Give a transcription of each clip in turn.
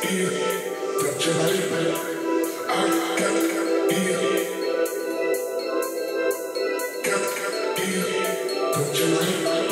Don't you like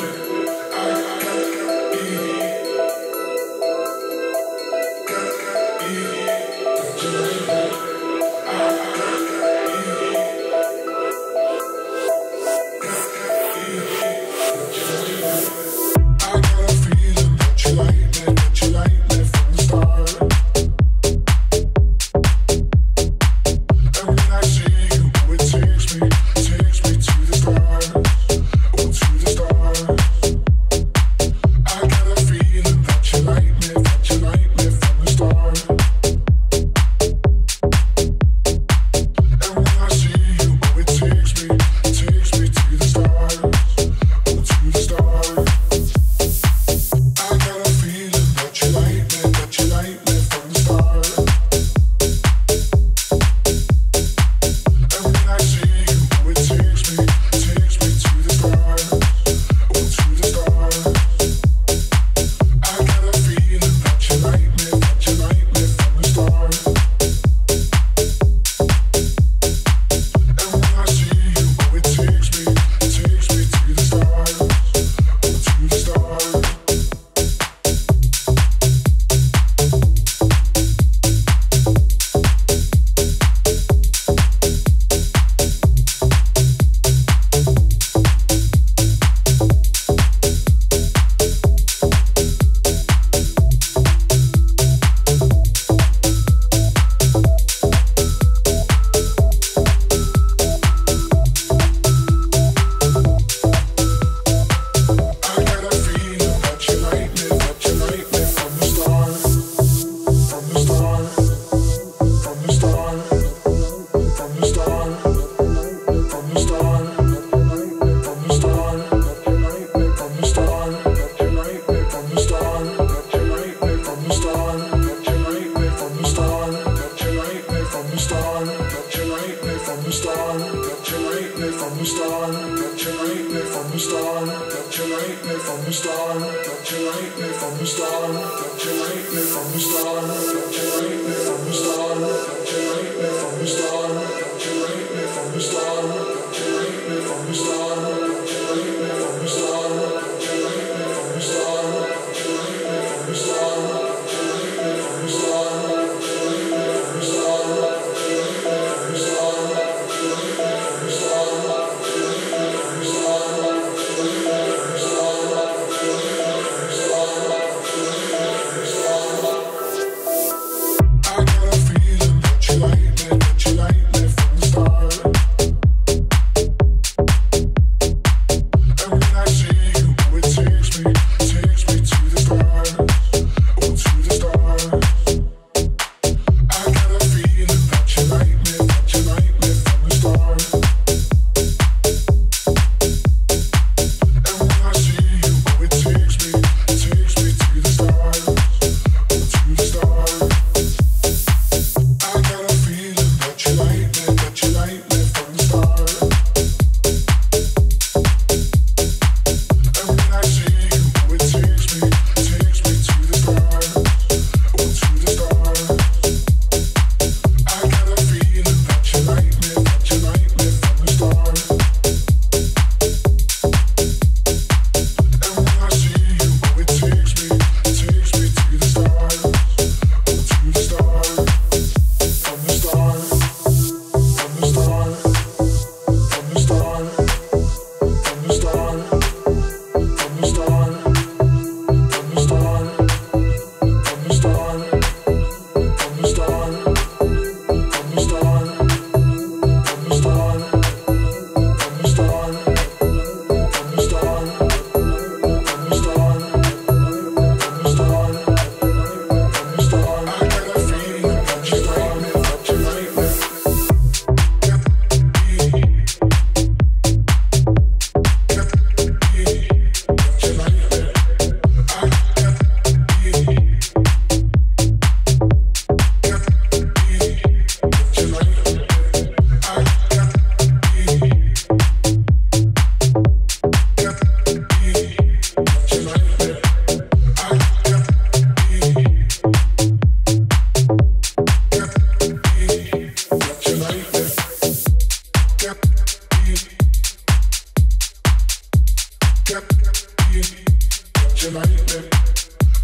star, that generate me from the star, that generate me from the star, that generate me from the star, that generate me from the star, that generate me from the star, that generate me from the star, that generate me from the me from the star.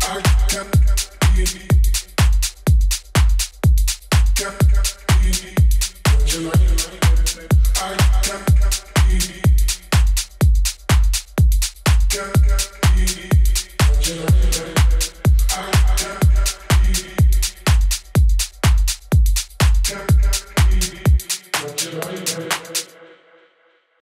I